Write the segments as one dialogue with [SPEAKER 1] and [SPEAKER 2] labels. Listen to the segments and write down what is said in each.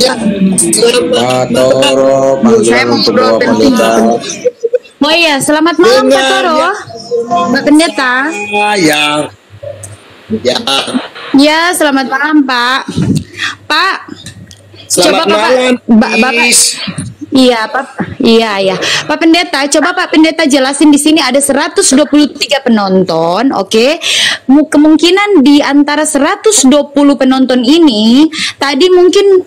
[SPEAKER 1] Ya,
[SPEAKER 2] Pak Toro,
[SPEAKER 1] Saya
[SPEAKER 2] panggilan
[SPEAKER 1] mau
[SPEAKER 2] untuk Bapak. Pendeta.
[SPEAKER 3] Oh iya, selamat malam Pak Toro.
[SPEAKER 1] ya.
[SPEAKER 3] Mbak Pendeta.
[SPEAKER 1] ya, ya.
[SPEAKER 3] Ya, selamat malam Pak. Pak,
[SPEAKER 1] Selamat
[SPEAKER 3] Coba, Bapak-
[SPEAKER 1] malam,
[SPEAKER 3] Ba- Bapak-
[SPEAKER 1] Is.
[SPEAKER 3] Iya, Pak. Iya, ya. Pak Pendeta, coba Pak Pendeta jelasin di sini ada 123 penonton, oke? Mu- Kemungkinan di antara 120 penonton ini tadi mungkin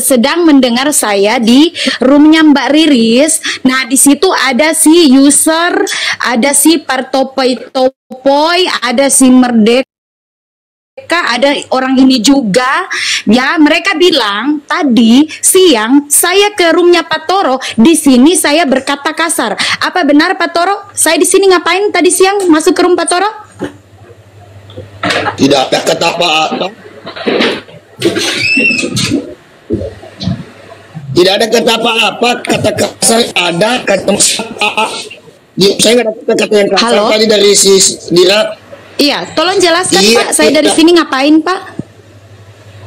[SPEAKER 3] sedang mendengar saya di roomnya Mbak Riris. Nah, di situ ada si user, ada si Partopoy Topoy, ada si Merdeka mereka ada orang ini juga ya mereka bilang tadi siang saya ke roomnya Pak Toro di sini saya berkata kasar apa benar Pak Toro saya di sini ngapain tadi siang masuk ke room Pak Toro
[SPEAKER 1] Tidak ada kata apa-apa. Tidak ada kata apa-apa, kata kasar ada, kata apa. Saya nggak ada kata-kata yang kasar
[SPEAKER 3] Halo?
[SPEAKER 1] tadi dari si Dira.
[SPEAKER 3] Iya tolong jelaskan
[SPEAKER 1] Iya,
[SPEAKER 3] Pak saya dari
[SPEAKER 1] tidak.
[SPEAKER 3] sini ngapain Pak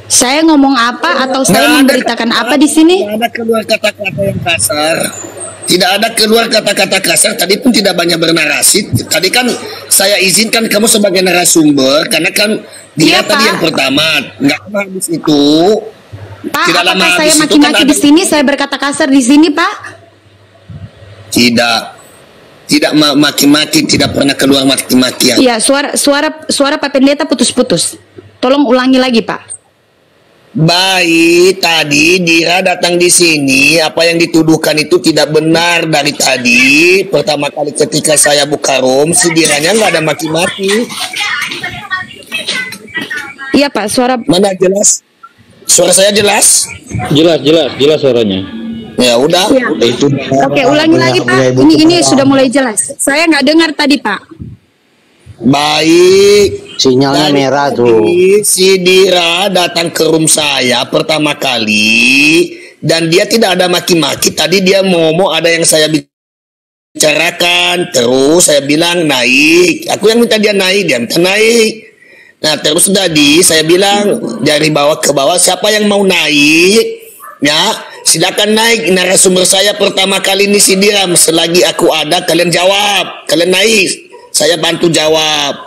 [SPEAKER 3] saya ngomong apa atau saya
[SPEAKER 1] Nggak ada
[SPEAKER 3] memberitakan
[SPEAKER 1] kata-
[SPEAKER 3] apa di sini
[SPEAKER 1] Tidak ada keluar kata-kata yang kasar. Tidak ada keluar kata-kata kasar. Tadi pun tidak banyak bernarasi. Tadi kan saya izinkan kamu sebagai narasumber karena kan dia
[SPEAKER 3] Iya,
[SPEAKER 1] tadi
[SPEAKER 3] Pak.
[SPEAKER 1] yang pertama. Nggak habis itu.
[SPEAKER 3] Pak
[SPEAKER 1] Tidak lama
[SPEAKER 3] saya
[SPEAKER 1] kan
[SPEAKER 3] maki-maki
[SPEAKER 1] ada-
[SPEAKER 3] di sini saya berkata kasar di sini Pak
[SPEAKER 1] Tidak. Tidak ma- maki-maki, tidak pernah keluar maki-makian.
[SPEAKER 3] Iya suara suara suara Pak Pendeta putus-putus tolong ulangi lagi Pak
[SPEAKER 1] Baik, tadi Dira datang di sini, apa yang dituduhkan itu tidak benar dari tadi. Pertama kali ketika saya buka room, si Diranya nggak ada maki-maki.
[SPEAKER 3] Iya Pak, suara
[SPEAKER 1] Mana jelas? Suara saya jelas?
[SPEAKER 2] Jelas, jelas, jelas suaranya.
[SPEAKER 1] Ya udah.
[SPEAKER 3] Iya.
[SPEAKER 2] Eh, Itu
[SPEAKER 3] Oke, ulangi lagi Pak. Ini ini sudah mulai jelas. Saya nggak dengar tadi Pak.
[SPEAKER 1] Baik.
[SPEAKER 2] sinyalnya
[SPEAKER 1] Dari
[SPEAKER 2] merah tuh.
[SPEAKER 1] Si Dira datang ke room saya pertama kali dan dia tidak ada maki-maki. Tadi dia mau ngomong ada yang saya bicarakan. Terus saya bilang naik. Aku yang minta dia naik, dia minta naik. Nah terus tadi saya bilang dari bawah ke bawah siapa yang mau naik ya silakan naik. Narasumber saya pertama kali ini si Diram. Selagi aku ada kalian jawab. Kalian naik. Saya bantu jawab.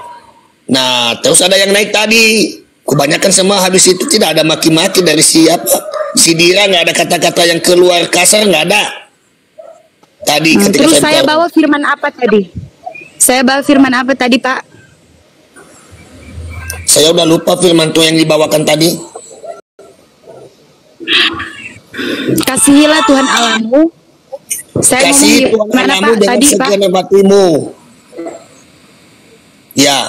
[SPEAKER 1] Nah terus ada yang naik tadi. Kebanyakan semua habis itu tidak ada maki-maki dari siapa si Dira nggak ada kata-kata yang keluar kasar nggak ada. Tadi
[SPEAKER 3] Hmm,
[SPEAKER 1] ketika
[SPEAKER 3] terus saya
[SPEAKER 1] buka-
[SPEAKER 3] bawa firman apa tadi? Saya bawa firman apa tadi Pak?
[SPEAKER 1] saya udah lupa firman Tuhan yang dibawakan tadi
[SPEAKER 3] Kasihilah Tuhan Allahmu. Saya
[SPEAKER 1] kasih
[SPEAKER 3] ngomong
[SPEAKER 1] Tuhan Allahmu
[SPEAKER 3] Pak
[SPEAKER 1] dengan
[SPEAKER 3] tadi Pak?
[SPEAKER 1] segenap hatimu. Ya,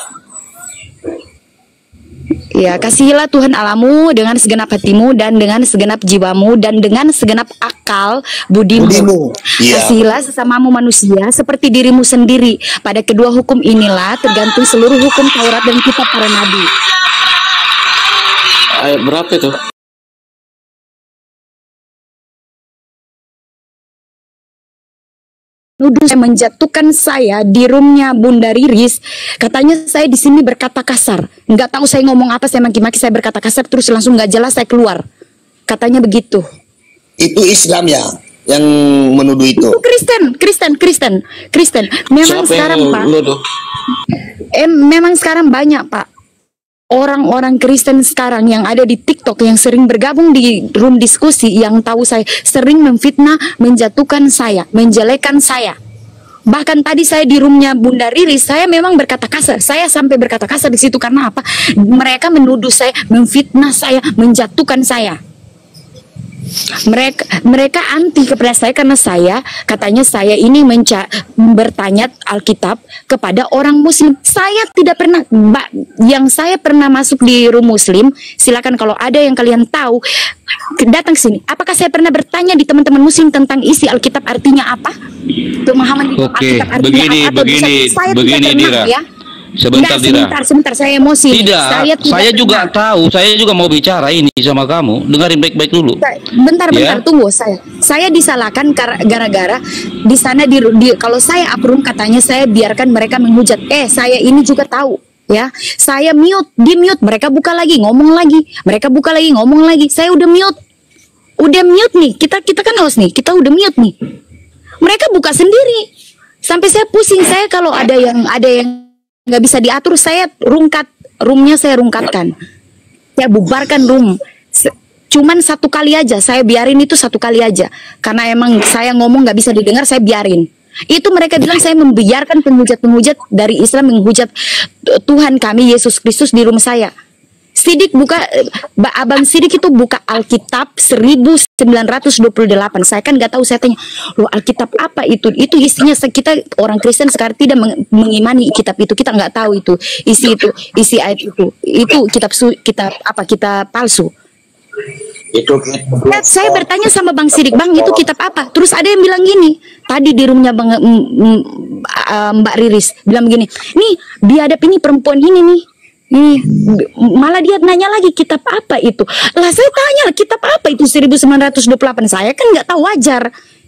[SPEAKER 3] Ya, kasihilah Tuhan Allahmu dengan segenap hatimu dan dengan segenap jiwamu dan dengan segenap akal budimu.
[SPEAKER 1] Budimu, iya.
[SPEAKER 3] Kasihilah sesamamu manusia seperti dirimu sendiri. Pada kedua hukum inilah tergantung seluruh hukum Taurat dan kitab para nabi.
[SPEAKER 2] Ayat berapa itu?
[SPEAKER 3] Nuduh saya menjatuhkan saya di roomnya Bunda Riris. Katanya saya di sini berkata kasar. Nggak tahu saya ngomong apa, saya maki-maki, saya berkata kasar terus langsung nggak jelas saya keluar. Katanya begitu.
[SPEAKER 1] itu Islam ya yang menuduh itu.
[SPEAKER 3] Itu Kristen, Kristen, Kristen, Kristen. Memang
[SPEAKER 2] Siapa
[SPEAKER 3] sekarang Pak, eh, memang sekarang banyak Pak. Orang-orang Kristen sekarang yang ada di TikTok yang sering bergabung di room diskusi yang tahu saya sering memfitnah, menjatuhkan saya, menjelekan saya. Bahkan tadi saya di roomnya Bunda Riri, saya memang berkata kasar. Saya sampai berkata kasar di situ karena apa? Mereka menuduh saya, memfitnah saya, menjatuhkan saya. Mereka mereka anti kepada saya karena saya katanya saya ini menca bertanya Alkitab kepada orang Muslim. Saya tidak pernah Mbak, yang saya pernah masuk di room Muslim. Silakan kalau ada yang kalian tahu datang ke sini. Apakah saya pernah bertanya di teman-teman Muslim tentang isi Alkitab artinya apa? Pemahaman
[SPEAKER 2] Oke,
[SPEAKER 3] Alkitab artinya
[SPEAKER 2] begini,
[SPEAKER 3] apa? Bisa-
[SPEAKER 2] begini,
[SPEAKER 3] saya
[SPEAKER 2] begini,
[SPEAKER 3] tidak pernah
[SPEAKER 2] Dira.
[SPEAKER 3] ya.
[SPEAKER 2] Sebentar, Dira.
[SPEAKER 3] sebentar, sebentar, saya emosi.
[SPEAKER 2] Tidak,
[SPEAKER 3] saya,
[SPEAKER 2] saya,
[SPEAKER 3] tidak
[SPEAKER 2] juga
[SPEAKER 3] pernah.
[SPEAKER 2] tahu. Saya juga mau bicara ini sama kamu. Dengarin baik-baik dulu.
[SPEAKER 3] Bentar, bentar,
[SPEAKER 2] Ya.
[SPEAKER 3] tunggu saya. Saya disalahkan gara-gara di sana di, di kalau saya approve katanya saya biarkan mereka menghujat. Eh, saya ini juga tahu. Ya, saya mute, di mute, mereka buka lagi, ngomong lagi, mereka buka lagi, ngomong lagi. Saya udah mute, udah mute nih. Kita kita kan host nih, kita udah mute nih. Mereka buka sendiri. Sampai saya pusing. Saya kalau ada yang ada yang nggak bisa diatur, saya rungkat roomnya saya rungkatkan. Saya bubarkan room. Cuman satu kali aja, saya biarin itu satu kali aja. Karena emang saya ngomong nggak bisa didengar, saya biarin. Itu mereka bilang saya membiarkan penghujat-penghujat dari Islam menghujat Tuhan kami Yesus Kristus di rumah saya. Sidik buka, eh, Ba- Abang Sidik itu buka Alkitab 1928. Saya kan nggak tahu saya tanya, loh Alkitab apa itu? Itu isinya kita orang Kristen sekarang tidak meng- mengimani kitab itu. Kita nggak tahu itu isi itu, isi ayat itu. Itu kitab su, kitab apa? Kitab palsu.
[SPEAKER 4] Itu
[SPEAKER 3] Saya, saya bertanya sama Bang Sidik, Bang itu kitab apa? Terus ada yang bilang gini, tadi di rumahnya Bang mm, mm, Mbak Riris bilang begini, nih biadab ini perempuan ini nih, nih malah dia nanya lagi kitab apa itu? Lah saya tanya kitab apa itu 1928? Saya kan nggak tahu wajar.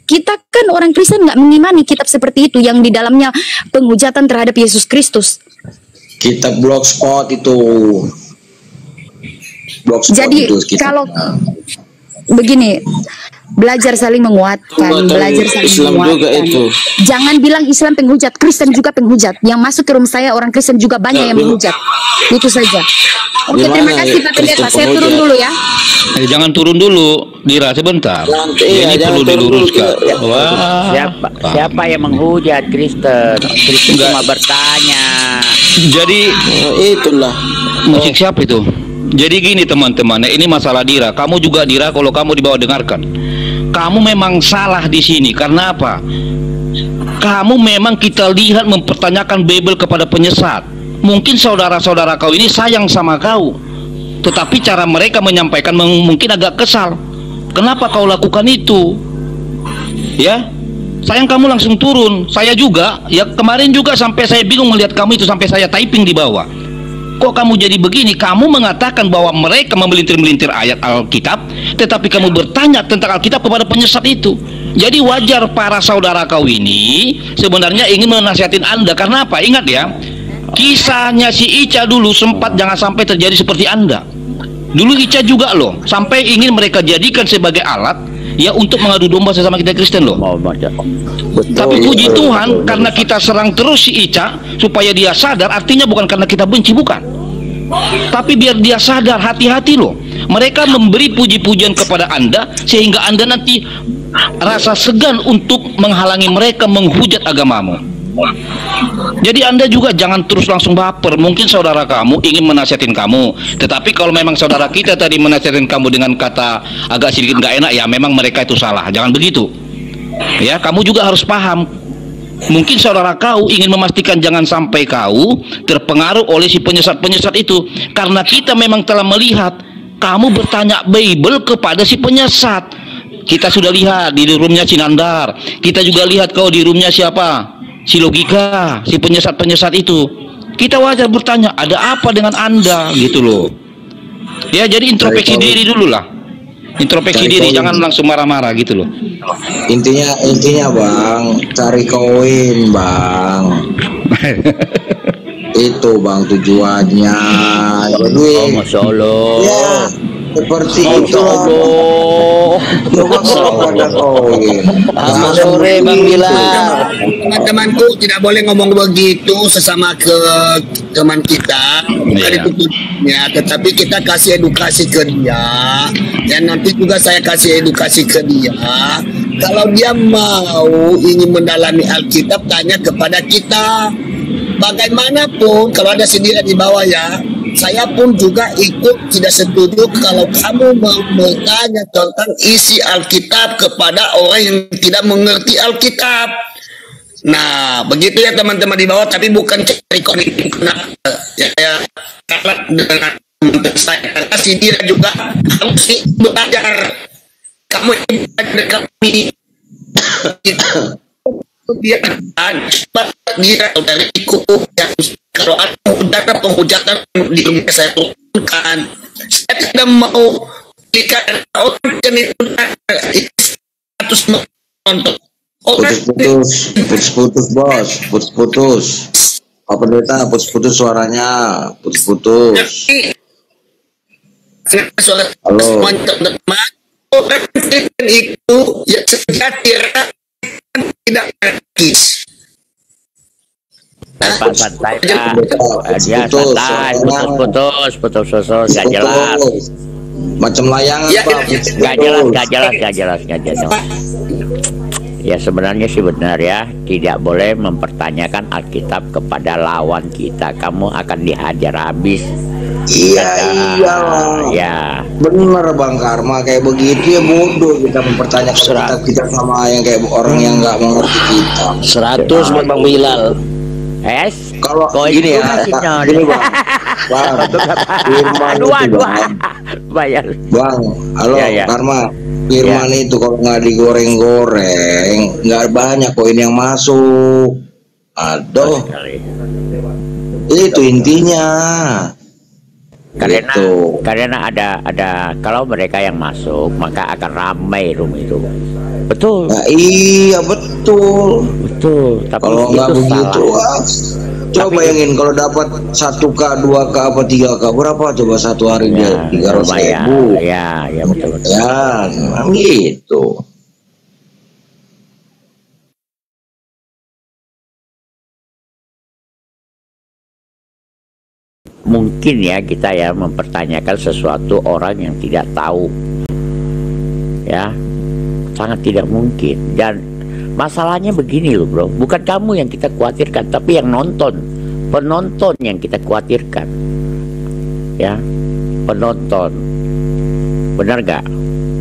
[SPEAKER 3] Kita kan orang Kristen nggak mengimani kitab seperti itu yang di dalamnya penghujatan terhadap Yesus Kristus.
[SPEAKER 4] kitab blogspot itu. Blogspot
[SPEAKER 3] Jadi
[SPEAKER 4] itu
[SPEAKER 3] kalau begini belajar saling menguatkan,
[SPEAKER 5] Buatan
[SPEAKER 3] belajar saling
[SPEAKER 5] Islam
[SPEAKER 3] menguatkan.
[SPEAKER 5] juga itu.
[SPEAKER 3] Jangan bilang Islam penghujat, Kristen juga penghujat. Yang masuk ke rumah saya orang Kristen juga banyak
[SPEAKER 5] Ya,
[SPEAKER 3] yang
[SPEAKER 5] belum.
[SPEAKER 3] menghujat. Itu saja. Oke,
[SPEAKER 5] Gimana
[SPEAKER 3] terima kasih
[SPEAKER 5] ya,
[SPEAKER 3] Pak Pendeta. Saya turun dulu ya.
[SPEAKER 2] Eh, jangan turun dulu, Dira sebentar.
[SPEAKER 5] Jangan-
[SPEAKER 2] ini
[SPEAKER 5] iya, jangan
[SPEAKER 2] perlu
[SPEAKER 5] turun dulu,
[SPEAKER 2] diluruskan.
[SPEAKER 5] iya.
[SPEAKER 2] Wah,
[SPEAKER 6] Siapa siapa yang menghujat Kristen? Kristen
[SPEAKER 2] Enggak.
[SPEAKER 6] cuma bertanya.
[SPEAKER 2] Jadi
[SPEAKER 5] Oh, itulah.
[SPEAKER 2] musik siapa itu? Jadi gini teman-teman, ya, ini masalah Dira. Kamu juga Dira kalau kamu dibawa dengarkan. Kamu memang salah di sini karena apa? Kamu memang kita lihat mempertanyakan Bible kepada penyesat. Mungkin saudara-saudara kau ini sayang sama kau. Tetapi cara mereka menyampaikan mungkin agak kesal. Kenapa kau lakukan itu? Ya, sayang kamu langsung turun. Saya juga, ya kemarin juga sampai saya bingung melihat kamu itu sampai saya typing di bawah. Kok kamu jadi begini? Kamu mengatakan bahwa mereka memelintir-melintir ayat Alkitab, tetapi kamu bertanya tentang Alkitab kepada penyesat itu. Jadi wajar para saudara kau ini sebenarnya ingin menasihatin Anda karena apa? Ingat ya, kisahnya si Ica dulu sempat jangan sampai terjadi seperti Anda. Dulu Ica juga loh, sampai ingin mereka jadikan sebagai alat ya untuk mengadu domba sesama kita Kristen loh.
[SPEAKER 6] Mau baca.
[SPEAKER 2] Tapi puji Tuhan karena kita serang terus si Ica supaya dia sadar artinya bukan karena kita benci bukan. Tapi biar dia sadar hati-hati loh. Mereka memberi puji-pujian kepada Anda sehingga Anda nanti rasa segan untuk menghalangi mereka menghujat agamamu. Jadi Anda juga jangan terus langsung baper. Mungkin saudara kamu ingin menasihatin kamu, tetapi kalau memang saudara kita tadi menasihatin kamu dengan kata agak sedikit nggak enak, ya memang mereka itu salah. Jangan begitu. Ya, kamu juga harus paham. Mungkin saudara kau ingin memastikan jangan sampai kau terpengaruh oleh si penyesat-penyesat itu karena kita memang telah melihat kamu bertanya Bible kepada si penyesat. Kita sudah lihat di roomnya Sinandar. Kita juga lihat kau di roomnya siapa? Si logika, si penyesat-penyesat itu. Kita wajar bertanya, ada apa dengan Anda gitu loh. Ya, jadi introspeksi diri dulu lah. Introspeksi
[SPEAKER 4] Cari
[SPEAKER 2] diri,
[SPEAKER 4] tahu.
[SPEAKER 2] jangan langsung marah-marah gitu loh.
[SPEAKER 4] Intinya intinya bang cari koin bang. Itu bang tujuannya. Jadi
[SPEAKER 6] Oh, Masya Allah.
[SPEAKER 4] ya seperti
[SPEAKER 6] Masya
[SPEAKER 4] itu.
[SPEAKER 6] Allah.
[SPEAKER 4] Coba kalau ada koin.
[SPEAKER 6] Selamat sore Bang. Bilar.
[SPEAKER 1] Teman-temanku tidak boleh ngomong begitu sesama ke teman kita. Bukan
[SPEAKER 2] Iya.
[SPEAKER 1] itu tujuannya, tetapi kita kasih edukasi ke dia. Dan nanti juga saya kasih edukasi ke dia. Kalau dia mau ingin mendalami Alkitab, tanya kepada kita. Bagaimanapun, kalau ada sindiran di bawah ya, saya pun juga ikut tidak setuju kalau kamu mau bertanya tentang isi Alkitab kepada orang yang tidak mengerti Alkitab. Nah, begitu ya teman-teman di bawah, tapi bukan cari. Kenapa? Ya, ya, karena dengan teman saya, karena si dia juga harus sih belajar. Kamu belajar kami. dia kan dia dari ikut yang kalau ada penghujatan penghujatan di dunia saya turunkan saya tidak mau jika orang jenis status menonton orang
[SPEAKER 4] Putus-putus, putus-putus bos, putus-putus. Pak Pendeta putus-putus suaranya, putus-putus. Halo.
[SPEAKER 1] teman-teman itu ya sejati kan tidak anarkis
[SPEAKER 6] Pak santai Pak.
[SPEAKER 4] Putus,
[SPEAKER 6] Eh, Dia
[SPEAKER 4] putus,
[SPEAKER 6] santai,
[SPEAKER 4] suaranya.
[SPEAKER 6] putus-putus, putus-putus, nggak jelas.
[SPEAKER 4] Putus. Macam layangan,
[SPEAKER 1] Ya,
[SPEAKER 4] Pak.
[SPEAKER 1] ya, ya.
[SPEAKER 6] Nggak jelas, nggak jelas, nggak jelas, nggak jelas. Ya sebenarnya sih benar ya, tidak boleh mempertanyakan Alkitab kepada lawan kita. Kamu akan dihajar habis.
[SPEAKER 4] Iya, iya. Bang.
[SPEAKER 6] Ya,
[SPEAKER 4] Bener Bang Karma kayak begitu ya bodoh kita mempertanyakan kitab kita sama yang kayak orang yang nggak mengerti kita.
[SPEAKER 5] 100 buat Bang Bilal.
[SPEAKER 6] Es.
[SPEAKER 4] Kalau
[SPEAKER 6] Koin
[SPEAKER 4] gini ya,
[SPEAKER 6] masih nyol.
[SPEAKER 4] gini Bang. Bang, firman
[SPEAKER 6] Dua,
[SPEAKER 4] itu
[SPEAKER 6] dua.
[SPEAKER 4] Bang.
[SPEAKER 6] Bayar.
[SPEAKER 4] Bang, halo
[SPEAKER 6] Ya, ya.
[SPEAKER 4] Karma. Firman itu kalau nggak digoreng-goreng, nggak banyak koin yang masuk. Aduh, itu intinya.
[SPEAKER 6] Karena
[SPEAKER 4] Gitu.
[SPEAKER 6] karena ada ada kalau mereka yang masuk maka akan ramai room itu. Betul,
[SPEAKER 4] Nah, iya betul.
[SPEAKER 6] betul. Tapi
[SPEAKER 4] Kalau nggak
[SPEAKER 6] itu
[SPEAKER 4] begitu,
[SPEAKER 6] salah.
[SPEAKER 4] coba
[SPEAKER 6] Tapi-
[SPEAKER 4] bayangin kalau dapat satu k, dua k, apa tiga k, berapa coba satu hari dia
[SPEAKER 6] Ya,
[SPEAKER 4] tiga ratus ribu.
[SPEAKER 6] Ya, ya betul betul.
[SPEAKER 4] Ya, memang gitu.
[SPEAKER 6] Mungkin ya kita ya mempertanyakan sesuatu orang yang tidak tahu. Ya, sangat tidak mungkin. Dan masalahnya begini loh bro, bukan kamu yang kita khawatirkan, tapi yang nonton, penonton yang kita khawatirkan. Ya, penonton. Benar gak?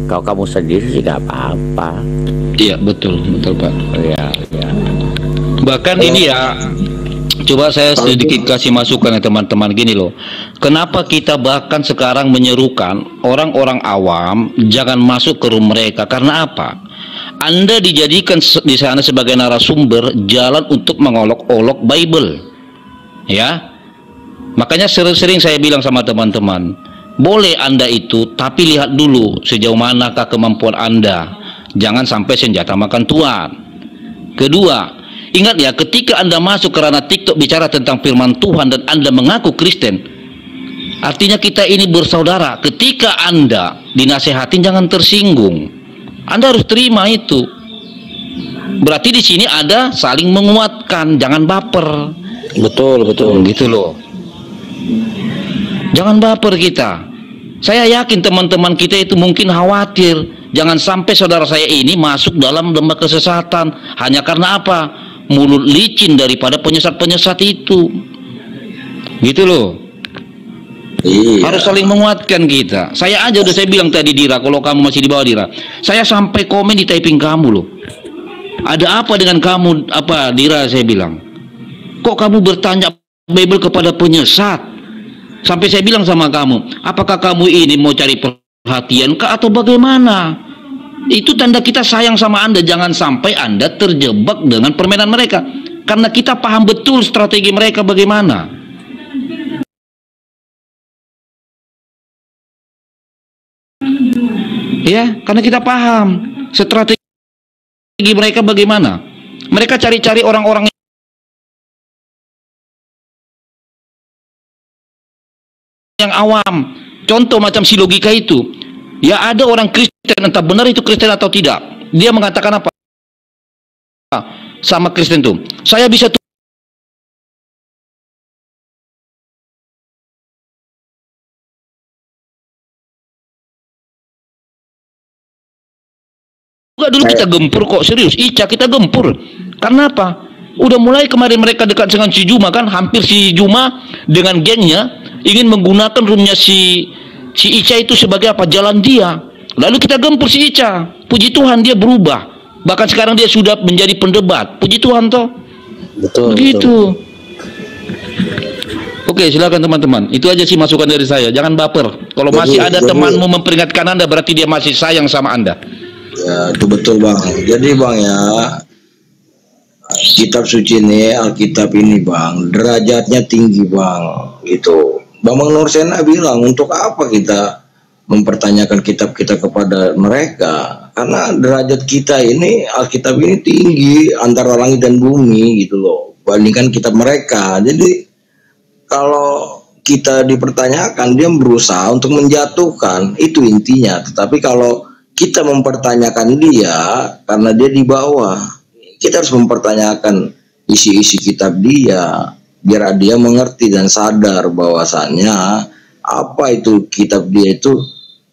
[SPEAKER 6] Kalau kamu sendiri sih gak apa-apa.
[SPEAKER 2] Iya betul betul pak.
[SPEAKER 6] Ya, ya.
[SPEAKER 2] Bahkan ini ya, coba saya sedikit kasih masukan ya teman-teman gini loh. Kenapa kita bahkan sekarang menyerukan orang-orang awam jangan masuk ke rumah mereka? Karena apa? Anda dijadikan di sana sebagai narasumber jalan untuk mengolok-olok Bible. Ya. Makanya sering-sering saya bilang sama teman-teman, boleh Anda itu, tapi lihat dulu sejauh manakah kemampuan Anda. Jangan sampai senjata makan tuan. Kedua, ingat ya, ketika Anda masuk ke ranah TikTok bicara tentang firman Tuhan dan Anda mengaku Kristen, artinya kita ini bersaudara. Ketika Anda dinasehatin jangan tersinggung. Anda harus terima itu. Berarti di sini ada saling menguatkan, jangan baper.
[SPEAKER 5] Betul, betul.
[SPEAKER 2] Gitu loh. Jangan baper kita. Saya yakin teman-teman kita itu mungkin khawatir. Jangan sampai saudara saya ini masuk dalam lembah kesesatan. Hanya karena apa? Mulut licin daripada penyesat-penyesat itu. Gitu loh.
[SPEAKER 4] Iya.
[SPEAKER 2] Harus saling menguatkan kita. Saya aja udah saya bilang tadi Dira, kalau kamu masih di bawah Dira. Saya sampai komen di typing kamu loh. Ada apa dengan kamu? Apa Dira saya bilang? Kok kamu bertanya Bible kepada penyesat? Sampai saya bilang sama kamu, apakah kamu ini mau cari perhatian kah atau bagaimana? Itu tanda kita sayang sama Anda. Jangan sampai Anda terjebak dengan permainan mereka. Karena kita paham betul strategi mereka bagaimana. Ya, karena kita paham strategi mereka bagaimana. Mereka cari-cari orang-orang yang awam. Contoh macam si logika itu. Ya ada orang Kristen entah benar itu Kristen atau tidak. Dia mengatakan apa? Sama Kristen tuh. Saya bisa juga dulu kita gempur kok serius Ica kita gempur karena apa udah mulai kemarin mereka dekat dengan si Juma kan hampir si Juma dengan gengnya ingin menggunakan roomnya si si Ica itu sebagai apa jalan dia lalu kita gempur si Ica. Puji Tuhan dia berubah. Bahkan sekarang dia sudah menjadi pendebat. Puji Tuhan toh.
[SPEAKER 5] Betul, betul.
[SPEAKER 2] begitu Oke silakan teman-teman. Itu aja sih masukan dari saya. Jangan baper. Kalau
[SPEAKER 4] Jadi-
[SPEAKER 2] masih ada
[SPEAKER 4] jadi-
[SPEAKER 2] temanmu memperingatkan anda berarti dia masih sayang sama anda.
[SPEAKER 4] Ya, itu betul bang. Jadi bang ya, kitab suci ini, Alkitab ini bang, derajatnya tinggi bang. Gitu. Bang Nur Sena bilang, untuk apa kita mempertanyakan kitab kita kepada mereka? Karena derajat kita ini, Alkitab ini tinggi antara langit dan bumi gitu loh. dibandingkan kitab mereka. Jadi kalau kita dipertanyakan dia berusaha untuk menjatuhkan itu intinya. Tetapi kalau kita mempertanyakan dia karena dia di bawah, kita harus mempertanyakan isi-isi kitab dia biar dia mengerti dan sadar bahwasannya apa itu kitab dia itu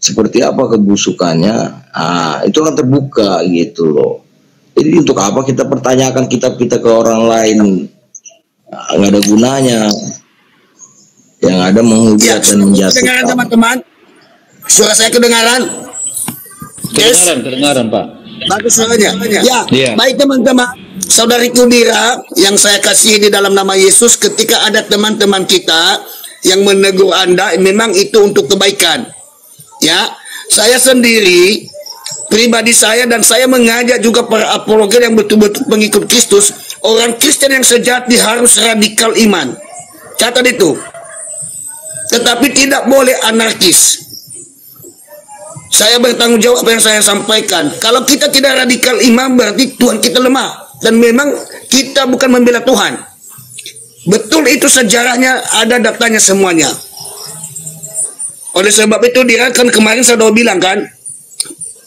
[SPEAKER 4] seperti apa kebusukannya. Ah, itu kan terbuka gitu loh. Jadi untuk apa kita pertanyakan kitab kita ke orang lain? Ah, nggak ada gunanya. Yang ada menghujat dan
[SPEAKER 1] Kedengaran
[SPEAKER 4] menjatuhkan.
[SPEAKER 1] teman-teman. Suara saya kedengaran? Yes.
[SPEAKER 2] Kedengaran, kedengaran Pak.
[SPEAKER 1] Bagus suaranya. Ya,
[SPEAKER 2] Iya.
[SPEAKER 1] baik teman-teman. Saudariku Dira yang saya kasih di dalam nama Yesus ketika ada teman-teman kita yang menegur Anda memang itu untuk kebaikan. Ya, saya sendiri pribadi saya dan saya mengajak juga para apologet yang betul-betul pengikut Kristus, orang Kristen yang sejati harus radikal iman. Catat itu. Tetapi tidak boleh anarkis. Saya bertanggung jawab apa yang saya sampaikan. Kalau kita tidak radikal iman berarti Tuhan kita lemah. Dan memang kita bukan membela Tuhan. Betul itu sejarahnya ada datanya semuanya. Oleh sebab itu dia kan kemarin saya udah bilang kan.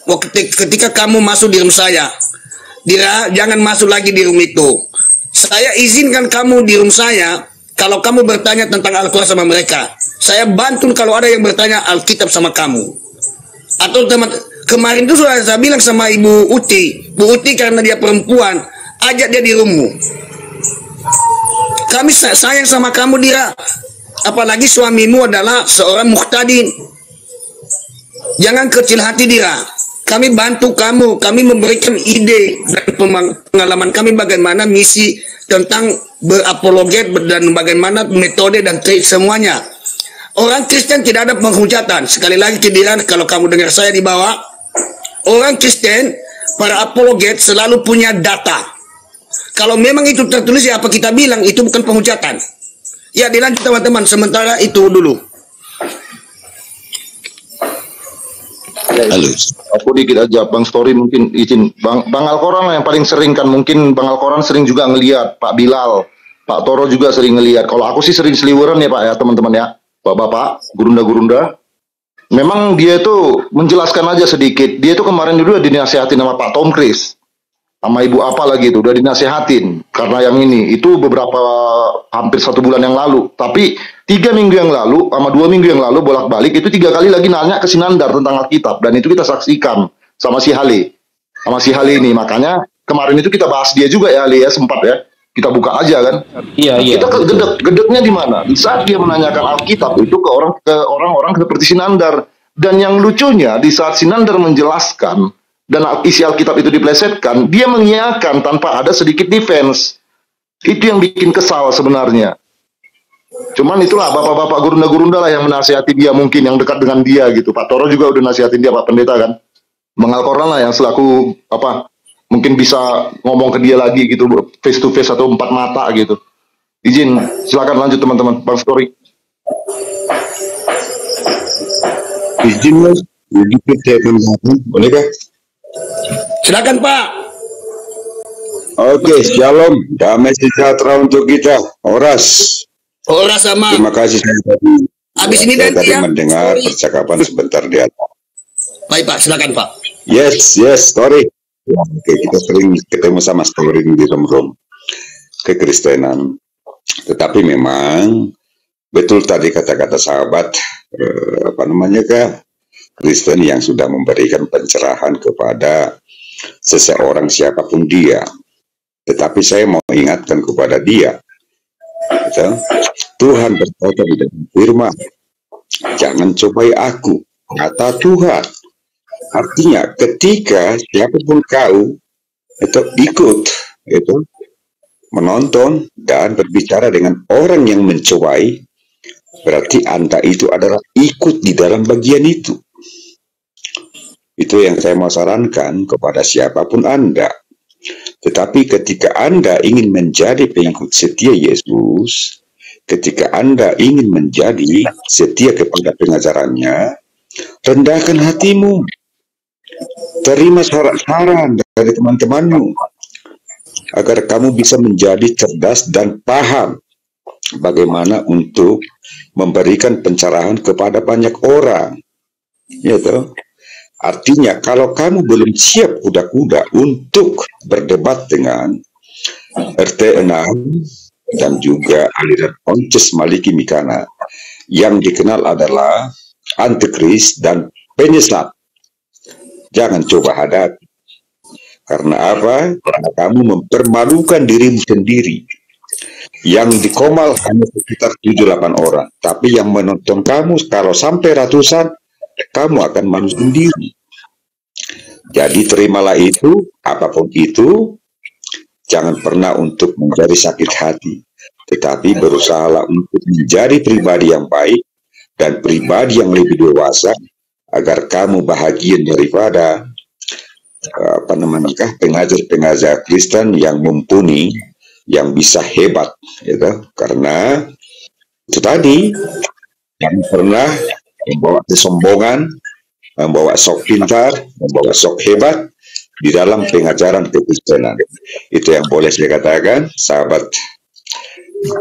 [SPEAKER 1] Waktu ketika kamu masuk di room saya. Dira jangan masuk lagi di room itu. Saya izinkan kamu di room saya. Kalau kamu bertanya tentang Al-Quran sama mereka. Saya bantu kalau ada yang bertanya Alkitab sama kamu atau teman kemarin itu sudah saya bilang sama Ibu Uti, Bu Uti karena dia perempuan, ajak dia di rumah. Kami sa- sayang sama kamu Dira. Apalagi suamimu adalah seorang muhtadin. Jangan kecil hati Dira. Kami bantu kamu, kami memberikan ide dan pengalaman kami bagaimana misi tentang berapologet dan bagaimana metode dan trik semuanya. Orang Kristen tidak ada penghujatan. Sekali lagi kediran kalau kamu dengar saya di bawah, orang Kristen para apologet selalu punya data. Kalau memang itu tertulis ya apa kita bilang itu bukan penghujatan. Ya dilanjut teman-teman. Sementara itu dulu.
[SPEAKER 7] Halo. Aku dikit aja, Bang Story mungkin izin. Bang, Bang Alkoran yang paling sering kan, mungkin Bang Alkoran sering juga ngelihat, Pak Bilal, Pak Toro juga sering ngelihat. Kalau aku sih sering seliweran ya Pak ya, teman-teman ya. Bapak-bapak, gurunda-gurunda. Memang dia itu menjelaskan aja sedikit. Dia itu kemarin dulu dinasihatin sama Pak Tom Chris. Sama ibu apa lagi itu, udah dinasehatin. Karena yang ini, itu beberapa, hampir satu bulan yang lalu. Tapi tiga minggu yang lalu, sama dua minggu yang lalu, bolak-balik, itu tiga kali lagi nanya ke Sinandar tentang Alkitab. Dan itu kita saksikan sama si Hale. Sama si Hale ini. Makanya kemarin itu kita bahas dia juga ya, Hale ya, sempat ya. Kita buka aja kan.
[SPEAKER 2] Iya, iya.
[SPEAKER 7] Kita gedek, gedeknya di mana? Di saat dia menanyakan Alkitab itu ke orang ke orang-orang seperti Sinandar. Dan yang lucunya di saat Sinandar menjelaskan dan isi Alkitab itu diplesetkan, dia mengiyakan tanpa ada sedikit defense. Itu yang bikin kesal sebenarnya. Cuman itulah bapak-bapak gurunda-gurunda lah yang menasihati dia mungkin yang dekat dengan dia gitu. Pak Toro juga udah nasihatin dia Pak Pendeta kan. Bang Alkoran lah yang selaku apa mungkin bisa ngomong ke dia lagi gitu face to face atau empat mata gitu. Izin silakan lanjut teman-teman Bang Story.
[SPEAKER 8] Izin mas, sedikit saya boleh kah?
[SPEAKER 1] Silakan Pak.
[SPEAKER 8] Oke, shalom, damai sejahtera untuk kita. Oras,
[SPEAKER 1] Ora sama.
[SPEAKER 8] terima kasih saya tadi,
[SPEAKER 1] Habis ini
[SPEAKER 8] saya
[SPEAKER 1] nanti
[SPEAKER 8] tadi
[SPEAKER 1] ya.
[SPEAKER 8] mendengar
[SPEAKER 1] Sorry.
[SPEAKER 8] percakapan sebentar di atas.
[SPEAKER 1] Baik Pak, silakan Pak.
[SPEAKER 8] Yes, yes, story. Ya, Oke, kita sering ketemu sama story di room-room kekristenan. Tetapi memang betul tadi kata-kata sahabat eh, apa namanya kah Kristen yang sudah memberikan pencerahan kepada seseorang siapa pun dia. Tetapi saya mau ingatkan kepada dia, gitu. Tuhan berkata di dalam firman, jangan cobai aku, kata Tuhan. Artinya ketika siapa pun kau itu ikut itu menonton dan berbicara dengan orang yang mencobai, berarti anda itu adalah ikut di dalam bagian itu. Itu yang saya mau sarankan kepada siapa pun anda. Tetapi ketika anda ingin menjadi pengikut setia Yesus, ketika anda ingin menjadi setia kepada pengajarannya, rendahkan hatimu terima saran-saran dari teman-temanmu agar kamu bisa menjadi cerdas dan paham bagaimana untuk memberikan pencerahan kepada banyak orang. Ya toh? Artinya kalau kamu belum siap kuda-kuda untuk berdebat dengan RT 6 dan juga aliran Onces Maliki Mikana yang dikenal adalah antikris dan penyesat. Jangan coba hadapi. Karena apa? Karena kamu mempermalukan dirimu sendiri. Yang di Komal hanya sekitar 7-8 orang. Tapi yang menonton kamu kalau sampai ratusan, kamu akan malu sendiri. Jadi terimalah itu, apa pun itu, jangan pernah untuk menjadi sakit hati, tetapi berusahalah untuk menjadi pribadi yang baik dan pribadi yang lebih dewasa agar kamu bahagia daripada apa namanya pengajar-pengajar Kristen yang mumpuni yang bisa hebat gitu karena itu tadi yang pernah membawa kesombongan membawa sok pintar membawa sok hebat di dalam pengajaran kekristenan itu yang boleh saya katakan sahabat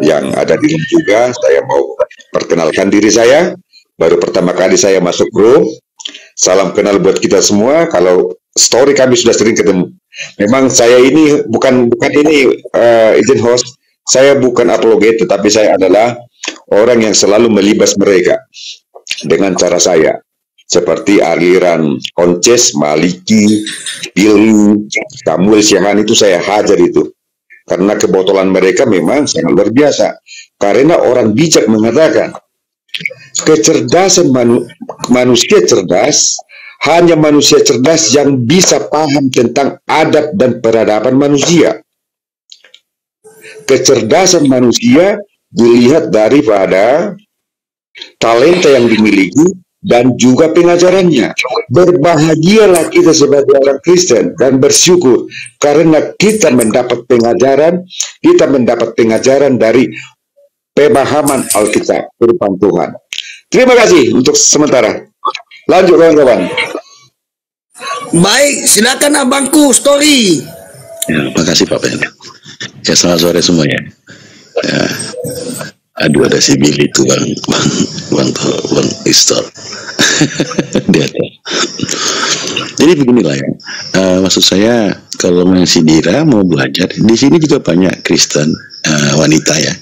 [SPEAKER 8] yang ada di room juga saya mau perkenalkan diri saya. Baru pertama kali saya masuk room salam kenal buat kita semua. Kalau story kami sudah sering ketemu. Memang saya ini bukan bukan ini uh, izin host, saya bukan apologet, tetapi saya adalah orang yang selalu melibas mereka dengan cara saya. Seperti aliran Onces, Maliki, Billy, Samuel Syahan itu saya hajar itu. Karena kebotolan mereka memang sangat luar biasa. Karena orang bijak mengatakan, kecerdasan manu manusia cerdas hanya manusia cerdas yang bisa paham tentang adab dan peradaban manusia. Kecerdasan manusia dilihat daripada talenta yang dimiliki dan juga pengajarannya. Berbahagialah kita sebagai orang Kristen dan bersyukur karena kita mendapat pengajaran, kita mendapat pengajaran dari pemahaman Alkitab, firman Tuhan. Terima kasih untuk sementara. Lanjut kawan-kawan.
[SPEAKER 1] Baik, silakan abangku story.
[SPEAKER 9] Ya, makasih Pak Ben. Ya selamat sore semuanya. Ya, aduh ada si Billy itu bang, bang, bang, bang Istor. Dia Jadi beginilah ya. Uh, maksud saya kalau si Dira mau belajar di sini juga banyak Kristen uh, wanita ya.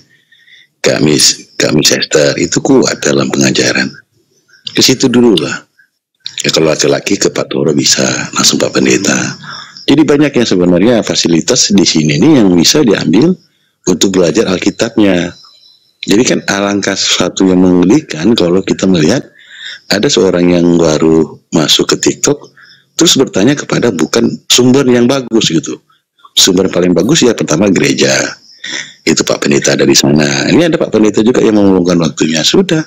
[SPEAKER 9] Kami kami Chester itu kuat dalam pengajaran. Ke situ dulu lah Ya kalau laki-laki ke Pak Toro bisa langsung Pak Pendeta. Jadi banyak yang sebenarnya fasilitas di sini nih yang bisa diambil untuk belajar Alkitabnya. Jadi kan alangkah sesuatu yang mengerikan kalau kita melihat ada seorang yang baru masuk ke TikTok terus bertanya kepada bukan sumber yang bagus gitu. Sumber paling bagus ya pertama gereja. Itu Pak Pendeta ada di sana. Ini ada Pak Pendeta juga yang meluangkan waktunya. Sudah,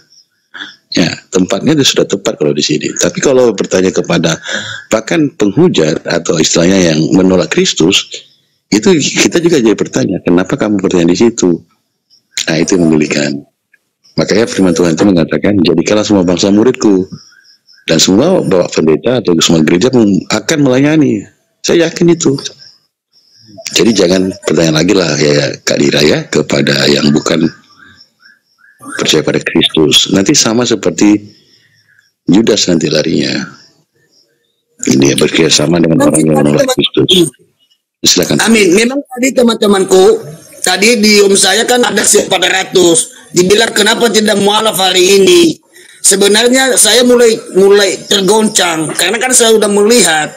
[SPEAKER 9] Ya, tempatnya sudah tepat kalau di sini. Tapi kalau bertanya kepada bahkan penghujat atau istilahnya yang menolak Kristus, itu kita juga jadi bertanya, kenapa kamu bertanya di situ? Nah, itu yang memilihkan. Makanya firman Tuhan itu mengatakan, jadikanlah semua bangsa muridku. Dan semua bawa pendeta atau semua gereja akan melayani. Saya yakin itu. Jadi jangan pertanyaan lagi lah ya Kak Dira ya kepada yang bukan percaya pada Kristus. Nanti sama seperti Yudas nanti larinya. Ini ya sama dengan orang yang menolak Kristus.
[SPEAKER 1] Silakan. Amin. Memang tadi teman-temanku, tadi di um saya kan ada 400. Dibilang kenapa tidak mualaf hari ini? Sebenarnya saya mulai mulai tergoncang karena kan saya sudah melihat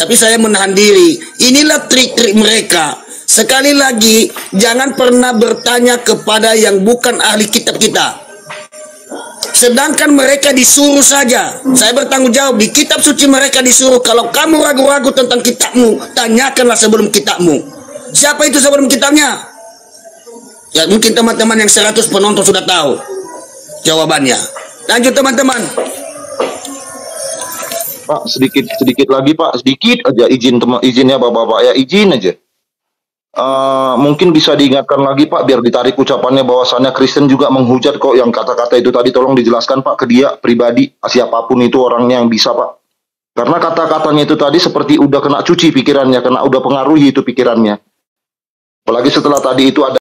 [SPEAKER 1] tapi saya menahan diri. Inilah trik-trik mereka Sekali lagi, jangan pernah bertanya kepada yang bukan ahli kitab kita. Sedangkan mereka disuruh saja. Saya bertanggung jawab di kitab suci mereka disuruh kalau kamu ragu-ragu tentang kitabmu, tanyakanlah sebelum kitabmu. Siapa itu sebelum kitabnya? Ya mungkin teman-teman yang 100 penonton sudah tahu jawabannya. Lanjut teman-teman.
[SPEAKER 7] Pak, sedikit sedikit lagi Pak, sedikit aja izin teman izinnya Bapak-bapak ya, izin aja. Uh, mungkin bisa diingatkan lagi Pak biar ditarik ucapannya bahwasannya Kristen juga menghujat kok yang kata-kata itu tadi tolong dijelaskan Pak ke dia pribadi siapa pun itu orangnya yang bisa Pak karena kata-katanya itu tadi seperti udah kena cuci pikirannya kena udah pengaruhi itu pikirannya Apalagi setelah tadi itu ada